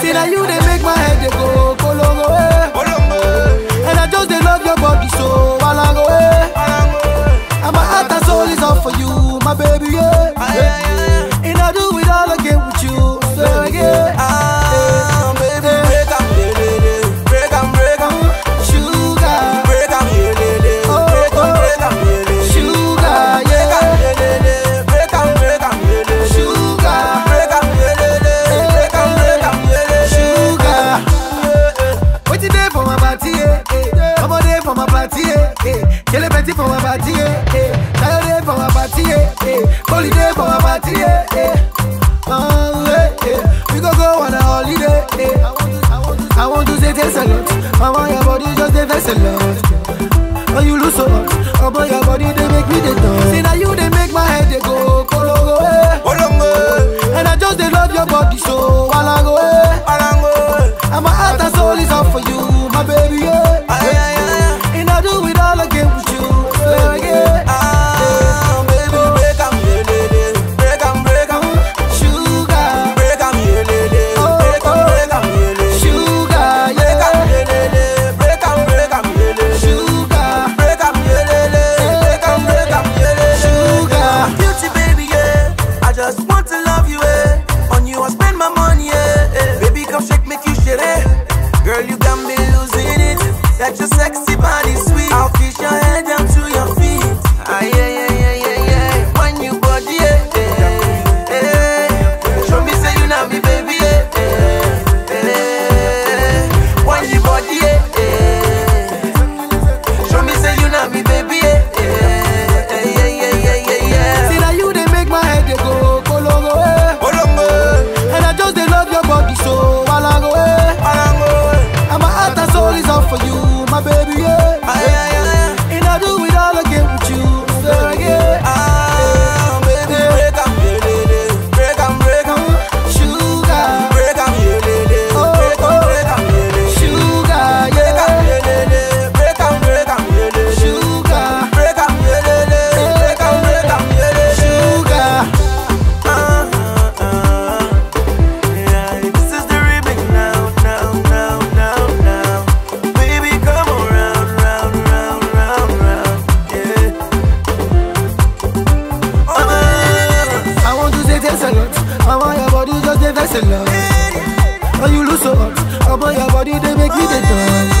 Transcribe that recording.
See now you they make my head they go kolongo eh. eh. And I just they love your body so balango eh. eh. And my heart and soul is all for you, my baby yeah. yeah. body so. Kọ́lọ́ is all for you, my baby, yeah. I, I, That's love. You lose so hot. Your body, they make me the dance.